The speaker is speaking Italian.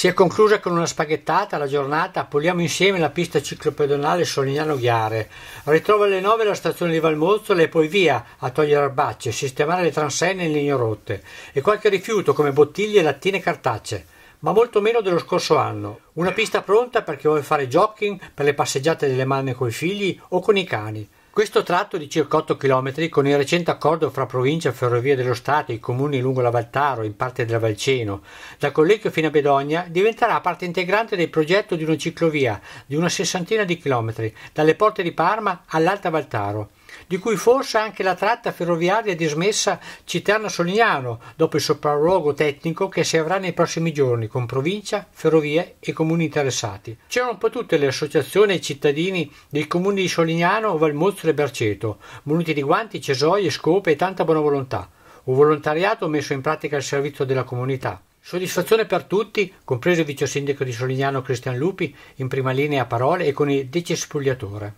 Si è conclusa con una spaghettata la giornata, puliamo insieme la pista ciclopedonale Solignano-Ghiare, ritrova alle 9 la stazione di Valmozzola e poi via a togliere erbacce, sistemare le transenne in legno rotte e qualche rifiuto come bottiglie, lattine e cartacee, ma molto meno dello scorso anno. Una pista pronta per chi vuole fare jogging, per le passeggiate delle mamme coi figli o con i cani. Questo tratto di circa 8 km, con il recente accordo fra provincia, Ferrovie dello Stato e i comuni lungo la Valtaro, in parte della Valceno, da Collecchio fino a Bedogna, diventerà parte integrante del progetto di una ciclovia di una sessantina di chilometri, dalle porte di Parma all'Alta Valtaro di cui forse anche la tratta ferroviaria dismessa Citerna-Solignano, dopo il sopralluogo tecnico che si avrà nei prossimi giorni con provincia, ferrovie e comuni interessati. C'erano un po' tutte le associazioni e i cittadini dei comuni di Solignano, Valmozzo e Berceto, muniti di guanti, cesoie, scope e tanta buona volontà. Un volontariato messo in pratica al servizio della comunità. Soddisfazione per tutti, compreso il vice sindaco di Solignano Cristian Lupi, in prima linea a parole e con il decespugliatore.